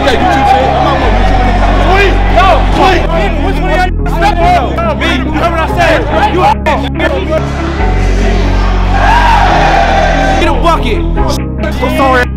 Okay, YouTube shit. I'm not gonna YouTube it. Sweet. No. Sweet. Which one of y'all step on? Me. You heard what I said? You Get a bucket. I'm sorry.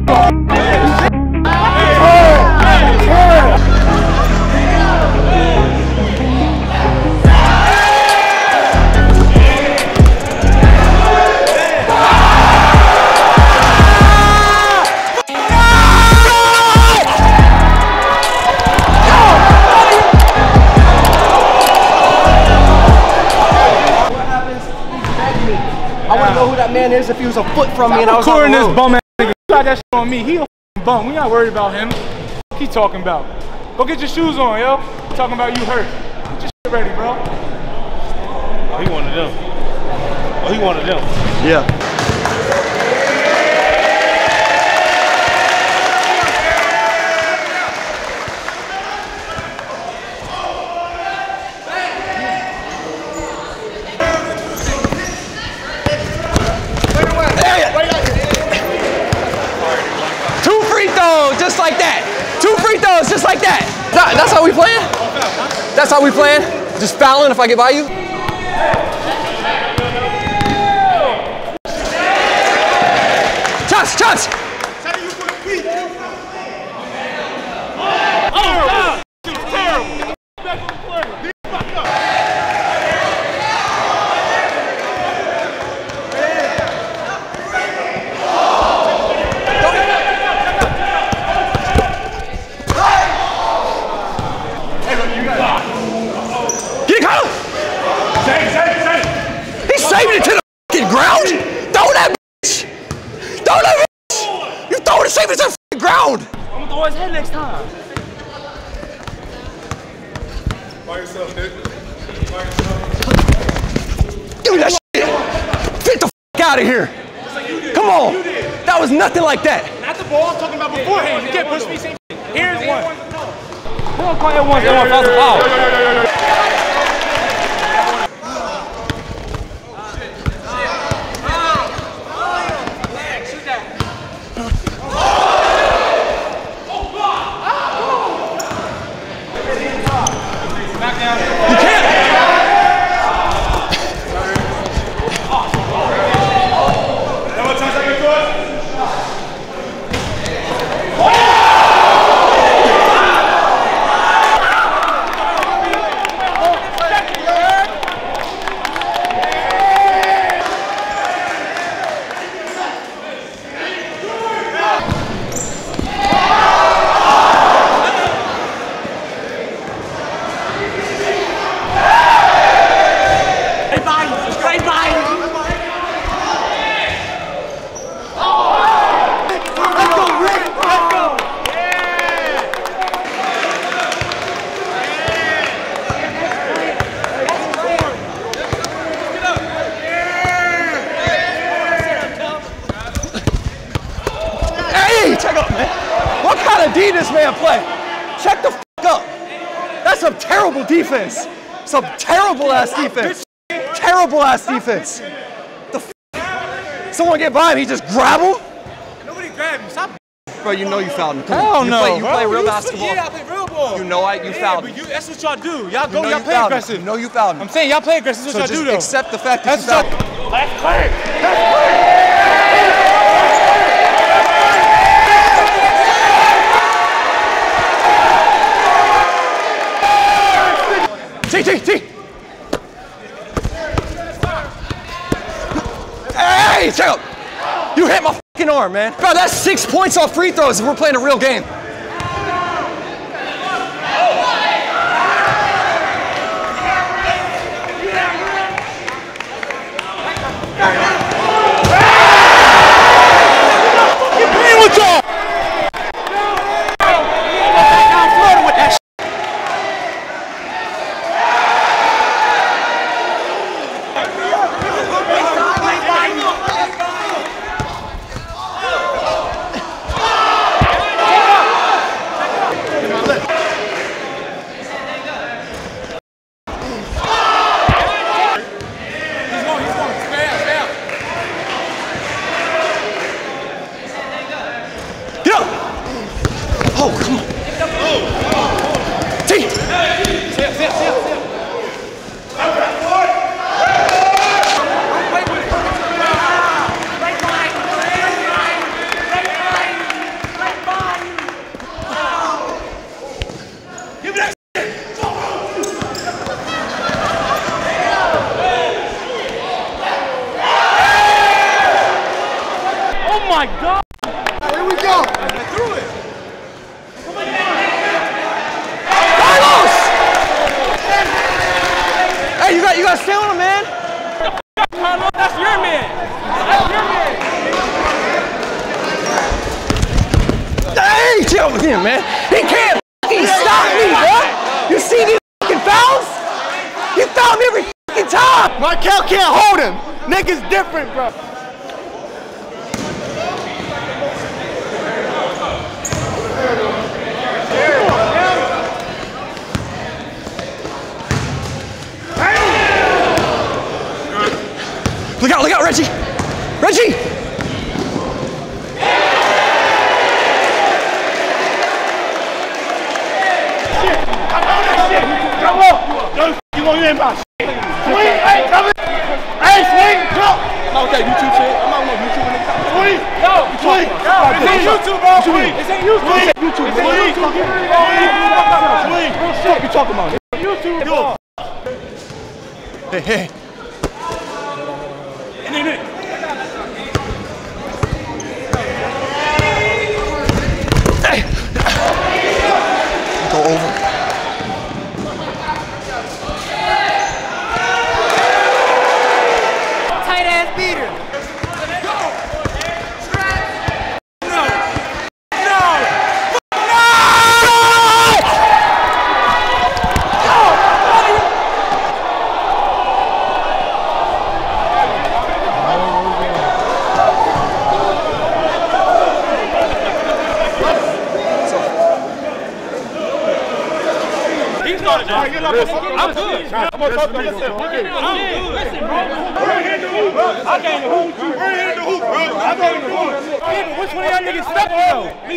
Is if he was a foot from me and I was on recording the this bum ass nigga. You got that shit on me. He a f***ing bum. We not worried about him. What he talking about? Go get your shoes on, yo. Talking about you hurt. Get your shit ready, bro. Oh, he wanted them. Oh, he wanted them. Yeah. Two free throws, just like that. Two free throws, just like that. That- that's how we playing? That's how we playing? Just fouling if I get by you? Chance, chance. Get it, Kyle. He's saving it to the fucking ground. Throw that bitch. Throw that bitch. You throw it and save it to the fucking ground. I'm gonna throw his head next time. Give me that shit. Get the fuck out of here. Come on. That was nothing like that. Not the ball I'm talking about beforehand. You can't push me. Same shit. Here's one. Who gonna call it one? One foul foul. You can't. Hey, check up, man. What kind of D this man play? Check the fuck up. That's some terrible defense. Some terrible ass defense. Terrible ass defense. The f- Someone get by him, he just grab him? Nobody grabbed me. Stop. Bro, you know you fouled him. Hell you no. Play, you bro. play real You- basketball. Yeah, I play real ball. You know I, you yeah, fouled him. you, that's what y'all do. Y'all go, y'all you play fouled him. aggressive. You know you fouled him. I'm saying y'all play aggressive. That's So what y'all just do though. accept the fact that That's you fouled him. Let's play. T, T, T. Hey, check up. You hit my fucking arm, man. Bro, that's six points off free throws if we're playing a real game. Playing with y'all. my God. Here we go. Carlos! Hey, you got you got to stay on him, man. Carlos, that's your man. That's your man. Hey, chill with him, man. He can't fucking stop me, bro. You see these fucking fouls? You foul me every fucking time. Markel can't hold him. Niggas different, bro. Look out, look out, Reggie. Reggie! Come on. Don't you want you in my shit. Swing. Hey, come in. Hey, swing. Jump. Not with that YouTube shit. I'm not on YouTube. Swing. Yo, Swing. It's on YouTube, bro. Swing. It's on YouTube. Swing. YouTube. Swing. Swing. What you talking about? YouTube, bro. Hey, hey. Go over. Tight ass beater. He's not I'm good. I'm gonna talk to you. Listen, I'm good. Listen, bro. We're here to hoop. I came to hoop. We're here to hoop, bro. I came to hoop. Yeah, but which one of y'all niggas stuck though? Me.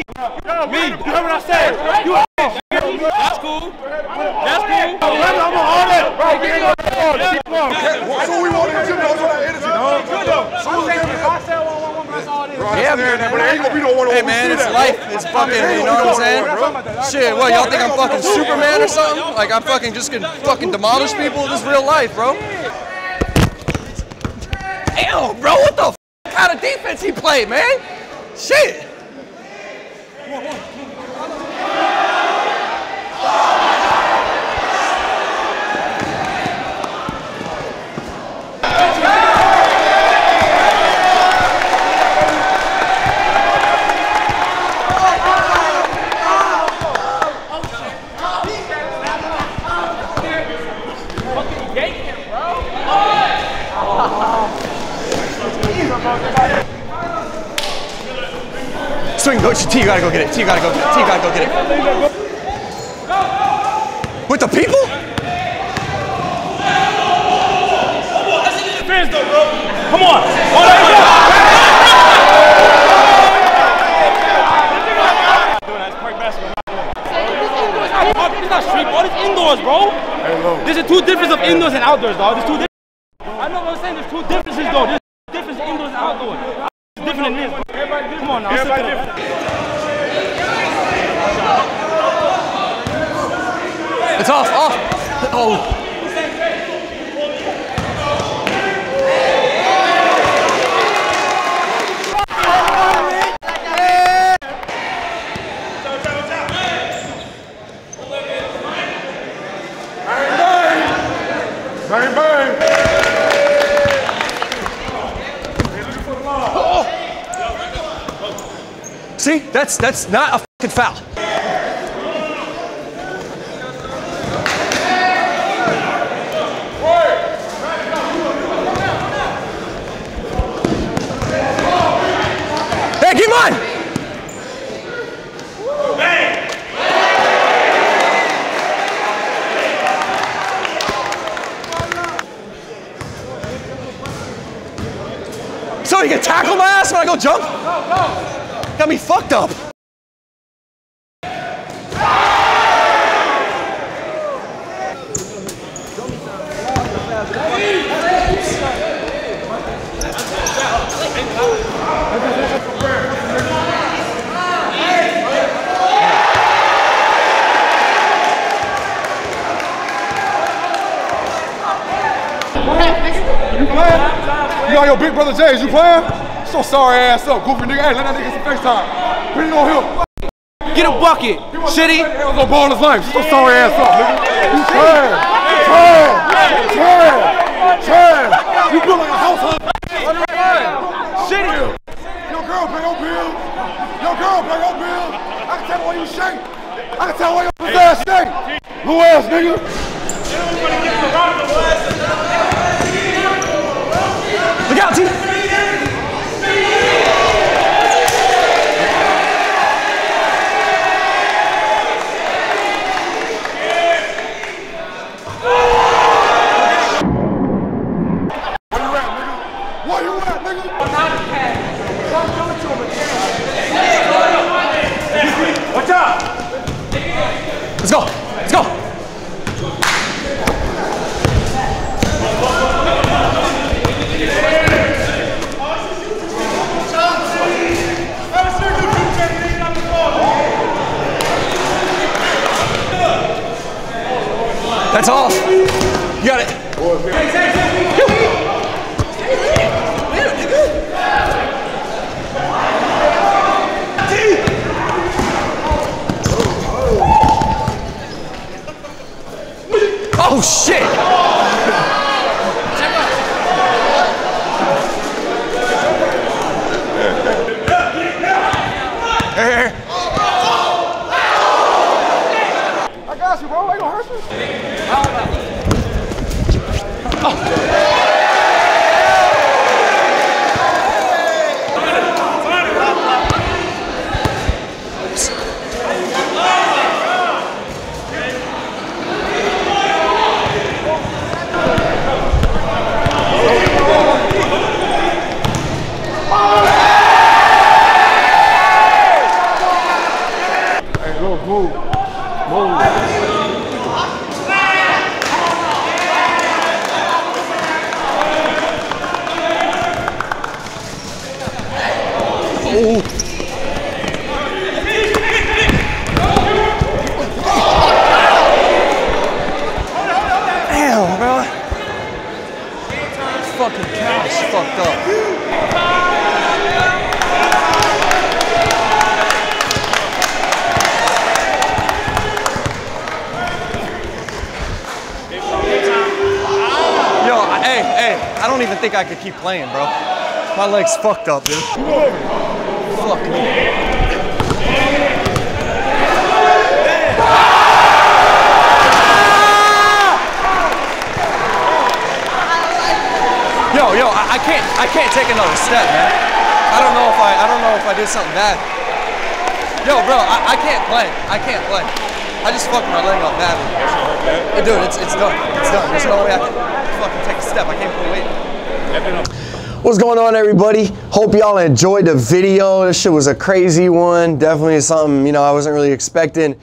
Me. You heard what I said? You a. That's cool. That's cool. I'm on all that. Bro, get on that. Come on. That's what we want to do. That's what I energy. No, Good though. I'm saying if I sell one, one, one, that's all it is. Yeah, man. But it ain't gonna be no one. Hey man, it's life. It's fucking, you know what I'm saying? Shit, what, y'all think I'm fucking Superman or something? Like I'm fucking just gonna fucking demolish people? This is real life, bro. Damn, bro, what the f- kind of defense he played, man? Shit. Swing, go, T, you gotta go get it. T, you gotta go get it. T, you gotta go get it. With the people? Defense though, bro. Come on. It's not street ball, it's indoors, bro. There's a two difference of indoors and outdoors, dog. There's two different. I know what I'm saying. There's two differences, though. There's a difference in indoors and outdoors. It's different than this. Come on now. Everybody sit down. It's off, off. Oh. Bang, bang. See, that's that's not a fucking foul. Hey, get mine! So you can tackle my ass when I go jump? Got me fucked up. You got your big brother Jay, is You playing? So sorry ass up, goofy nigga. Hey, let that nigga some FaceTime. Put it on him. Get a bucket, shitty. Hands on ball in his life. So sorry ass up, nigga. You trash. Trash. Trash. Trash. You feel like a household. Shitty. Your girl pay your bills. Your girl pay your bills. I can tell why you shake. I can tell why your pussy ass shake. Little ass nigga. Look out, T. Where you at, nigga? Let's go. Let's go. That's all. You got it. Oh shit! I got you, bro. Ain't gonna hurt you. Hey, look, move. Move. Damn, bro. Fucking couch fucked up. Yo, I- hey, hey, I don't even think I could keep playing, bro. My leg's fucked up, dude. Fuck me. Yo, yo, I, I can't, I can't take another step, man. I don't know if I, I don't know if I did something bad. Yo, bro, I, I can't play. I can't play. I just fucked my leg up badly. Dude, it's, it's done. It's done. There's no way I can fucking take a step. I can't put weight. What's going on, everybody? Hope y'all enjoyed the video. This shit was a crazy one. Definitely something you know I wasn't really expecting.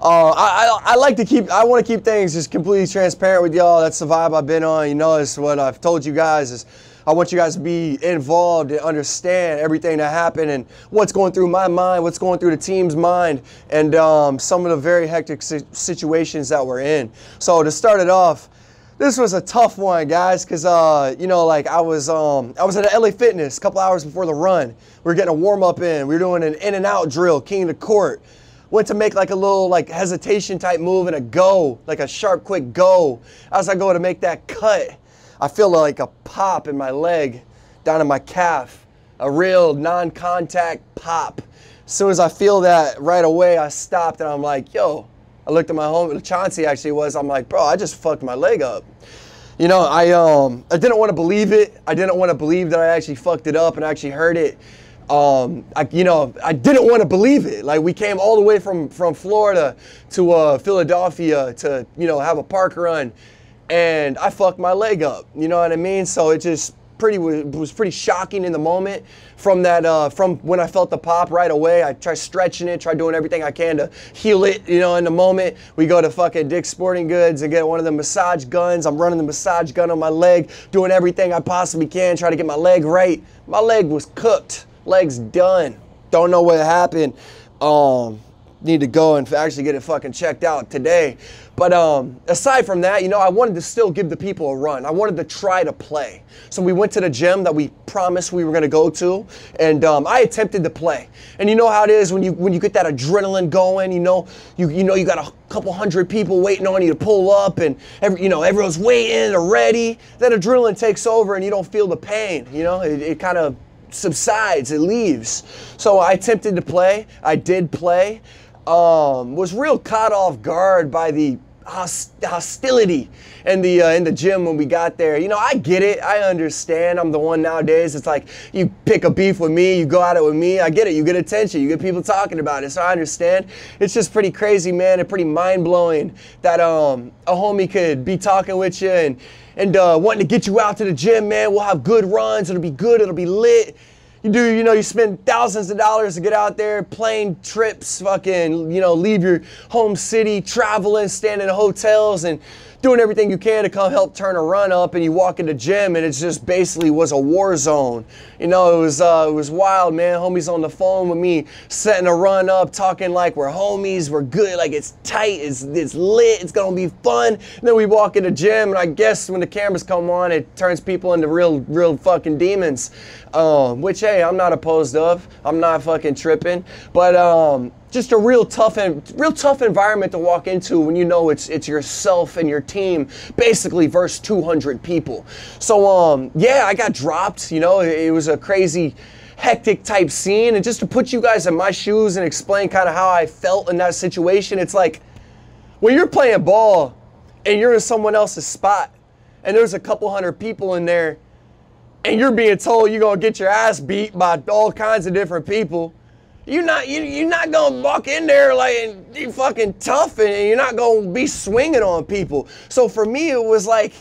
Uh, I, I, I like to keep. I want to keep things just completely transparent with y'all. That's the vibe I've been on. You know, it's what I've told you guys. Is I want you guys to be involved and understand everything that happened and what's going through my mind, what's going through the team's mind, and um, some of the very hectic si- situations that we're in. So to start it off this was a tough one, guys, because uh, you know, like I was um, I was at LA Fitness a couple hours before the run. We were getting a warm up in. We were doing an in and out drill, king the court. Went to make like a little like hesitation type move and a go, like a sharp, quick go. As I go to make that cut, I feel like a pop in my leg, down in my calf, a real non-contact pop. As soon as I feel that, right away I stopped and I'm like, yo, I looked at my home. Chauncey actually was. I'm like, bro, I just fucked my leg up. You know, I um, I didn't want to believe it. I didn't want to believe that I actually fucked it up and actually hurt it. Um, I, you know, I didn't want to believe it. Like we came all the way from from Florida to uh, Philadelphia to you know have a park run, and I fucked my leg up. You know what I mean? So it just pretty was, pretty shocking in the moment. From that, uh, from when I felt the pop right away, I tried stretching it, tried doing everything I can to heal it. You know, in the moment, we go to fucking Dick's Sporting Goods and get one of the massage guns. I'm running the massage gun on my leg, doing everything I possibly can, try to get my leg right. My leg was cooked. Leg's done. Don't know what happened. Um, need to go and actually get it fucking checked out today. But um, aside from that, you know, I wanted to still give the people a run. I wanted to try to play. So we went to the gym that we promised we were going to go to, and um, I attempted to play. And you know how it is when you when you get that adrenaline going. You know, you you know you got a couple hundred people waiting on you to pull up, and every, you know everyone's waiting or ready. That adrenaline takes over, and you don't feel the pain. You know, it, it kind of subsides, it leaves. So I attempted to play. I did play. Um, was real caught off guard by the hostility in the uh, in the gym when we got there. You know, I get it. I understand. I'm the one nowadays. It's like you pick a beef with me, you go at it with me. I get it. You get attention. You get people talking about it. So I understand. It's just pretty crazy, man, and pretty mind blowing that um a homie could be talking with you and and uh, wanting to get you out to the gym, man. We'll have good runs. It'll be good. It'll be lit you do, you know, you spend thousands of dollars to get out there, plane trips, fucking, you know, leave your home city, traveling, staying in hotels, and doing everything you can to come help turn a run up and you walk in the gym and it just basically was a war zone. You know, it was uh, it was wild, man. Homies on the phone with me, setting a run up, talking like we're homies, we're good, like it's tight, it's it's lit, it's gonna be fun. And then we walk in the gym and I guess when the cameras come on, it turns people into real real fucking demons. Um, which hey, I'm not opposed of. I'm not fucking tripping. But um, just a real tough and real tough environment to walk into when you know it's it's yourself and your team basically versus 200 people. So um yeah, I got dropped, you know, it, it was a crazy hectic type scene and just to put you guys in my shoes and explain kind of how I felt in that situation, it's like when you're playing ball and you're in someone else's spot and there's a couple hundred people in there and you're being told you're going to get your ass beat by all kinds of different people you're not you, you're not gonna walk in there like and you fucking tough and you're not gonna be swinging on people. So for me, it was like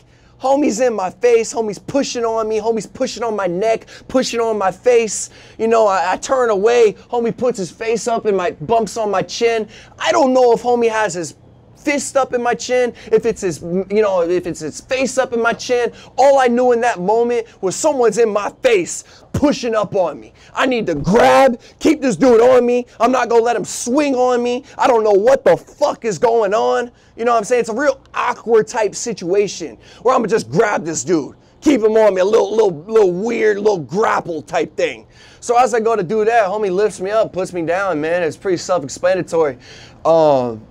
homies in my face, homies pushing on me, homies pushing on my neck, pushing on my face. You know, I, I, turn away, homie puts his face up and my bumps on my chin. I don't know if homie has his fist up in my chin, if it's his, you know, if it's his face up in my chin. All I knew in that moment was someone's in my face pushing up on me. I need to grab, keep this dude on me. I'm not gonna let him swing on me. I don't know what the fuck is going on. You know what I'm saying? It's a real awkward type situation where I'm gonna just grab this dude, keep him on me, a little, little, little weird, little grapple type thing. So as I go to do that, homie lifts me up, puts me down, man. It's pretty self-explanatory. Um,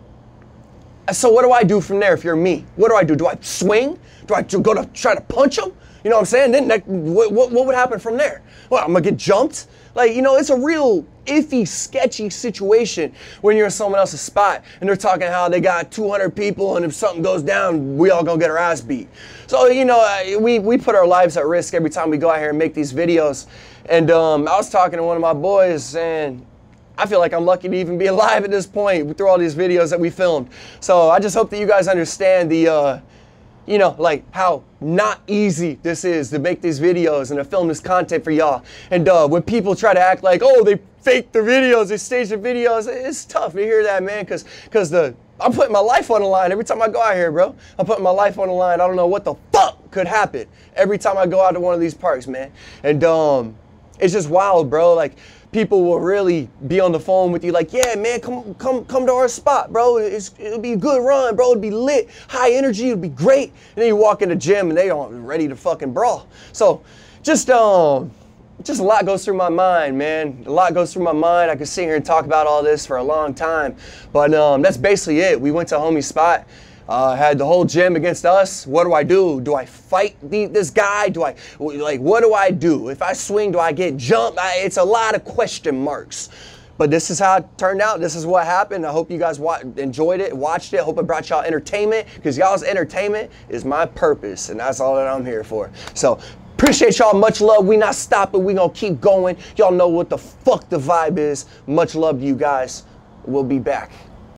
so what do I do from there if you're me? What do I do? Do I swing? Do I go to try to punch him? You know what I'm saying? Then that, what, what, what would happen from there? Well, I'm gonna get jumped. Like, you know, it's a real iffy, sketchy situation when you're in someone else's spot and they're talking how they got 200 people and if something goes down, we all gonna get our ass beat. So, you know, we, we put our lives at risk every time we go out here and make these videos. And um, I was talking to one of my boys and I feel like I'm lucky to even be alive at this point through all these videos that we filmed. So I just hope that you guys understand the, uh, you know, like how not easy this is to make these videos and to film this content for y'all. And uh, when people try to act like, oh, they fake the videos, they stage the videos, it's tough to hear that, man, because because the I'm putting my life on the line every time I go out here, bro. I'm putting my life on the line. I don't know what the fuck could happen every time I go out to one of these parks, man. And um, it's just wild, bro. Like people will really be on the phone with you like, yeah, man, come come come to our spot, bro. It's, it'll be a good run, bro. It'll be lit, high energy, it'll be great. And then you walk in the gym and they are ready to fucking brawl. So just um just a lot goes through my mind, man. A lot goes through my mind. I could sit here and talk about all this for a long time. But um, that's basically it. We went to homie spot. Uh, had the whole gym against us. What do I do? Do I fight the, this guy? Do I like what do I do? If I swing, do I get jumped? I, it's a lot of question marks. But this is how it turned out. This is what happened. I hope you guys enjoyed it, watched it. Hope it brought y'all entertainment because y'all's entertainment is my purpose, and that's all that I'm here for. So appreciate y'all. Much love. We not stopping. We gonna keep going. Y'all know what the fuck the vibe is. Much love to you guys. We'll be back.